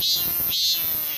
シュッシュッ